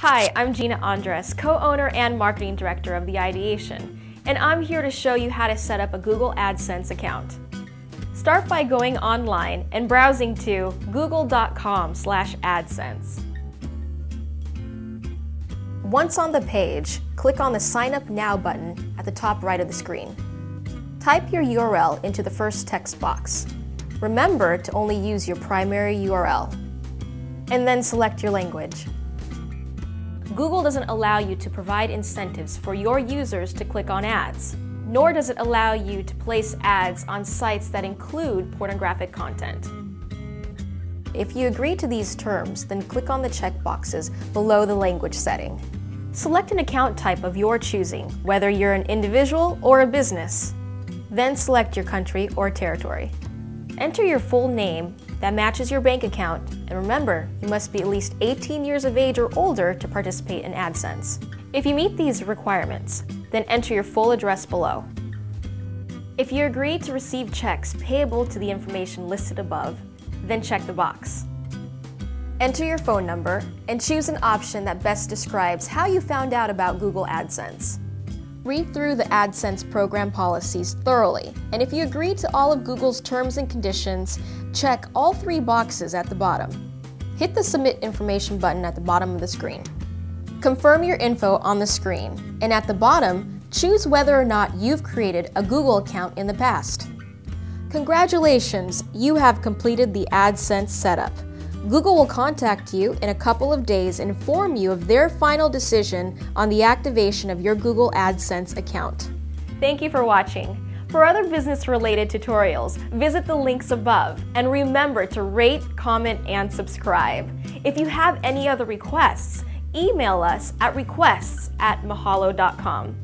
Hi, I'm Jena Andres, co-owner and marketing director of The Ideation, and I'm here to show you how to set up a Google AdSense account. Start by going online and browsing to google.com slash AdSense. Once on the page, click on the Sign Up Now button at the top right of the screen. Type your URL into the first text box. Remember to only use your primary URL. And then select your language. Google doesn't allow you to provide incentives for your users to click on ads, nor does it allow you to place ads on sites that include pornographic content. If you agree to these terms, then click on the checkboxes below the language setting. Select an account type of your choosing, whether you're an individual or a business. Then select your country or territory. Enter your full name that matches your bank account, and remember, you must be at least 18 years of age or older to participate in AdSense. If you meet these requirements, then enter your full address below. If you agree to receive checks payable to the information listed above, then check the box. Enter your phone number and choose an option that best describes how you found out about Google AdSense. Read through the AdSense program policies thoroughly, and if you agree to all of Google's terms and conditions, check all three boxes at the bottom. Hit the Submit Information button at the bottom of the screen. Confirm your info on the screen, and at the bottom, choose whether or not you've created a Google account in the past. Congratulations, you have completed the AdSense setup. Google will contact you in a couple of days and inform you of their final decision on the activation of your Google AdSense account. Thank you for watching. For other business related tutorials, visit the links above and remember to rate, comment, and subscribe. If you have any other requests, email us at requests at mahalo.com.